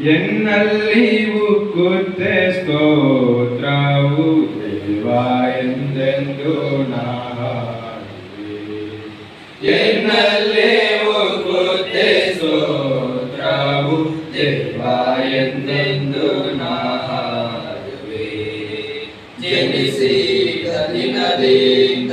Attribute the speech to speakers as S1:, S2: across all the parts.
S1: ಎನ್ನಲ್ಲಿ ಉಕ್ಕುತ್ತೆ ಸ್ತೋತ್ರವು ದೇವ ಎಂದೆಂದು ನಾ ಹಾಡುವೆ. ಎನ್ನಲ್ಲಿ ಉಕ್ಕುತ್ತೆ ಸ್ತೋತ್ರವು ದೇವ ಎಂದೆಂದು ನಾ ಹಾಡುವೆ. ಜನಿಸಿದ ದಿನದಿಂದ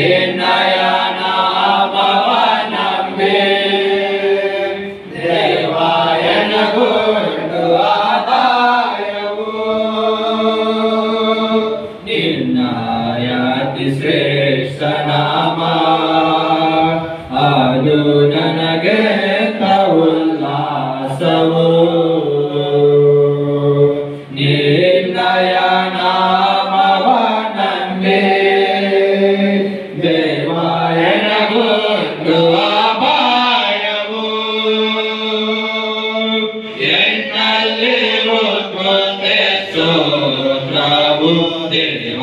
S1: ನನಗೆ ಉಲ್ಲಾಸವು ನಿನ್ನಯ ನಾಮವ ನಂಬಿ ದೇವಾಯನಗೊಂಡು ಅಪಾಯವು ಎನ್ನಲ್ಲಿ ಉಕ್ಕುತ್ತೆ ಸ್ತೋತ್ರವು ದೇವ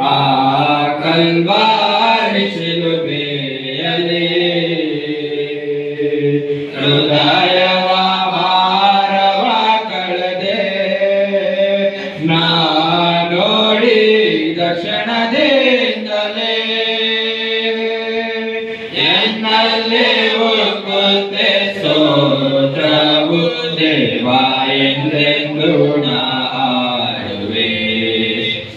S1: ಆ ಕಲ್ವಾರಿ ಶಿಲುಬೆಯಲ್ಲಿ ಹೃದಯವ ಭಾರವ ಕಳೆದೆ. ನಾ ನೋಡಿ ದಕ್ಷಿಣದಿಂದಲೇ. ಎನ್ನಲ್ಲಿ ನಾಡುವೆ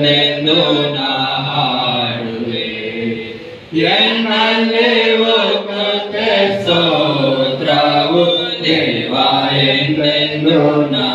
S1: ਮੈਨੂੰ ਨਾਹਾਰਵੇ ਯੈਨ ਮਲੇ ਵਕਤੇ ਸੋ ਤਰਾਉ ਦੇਵਾਏ ਮੈਨੂੰ ਨਾ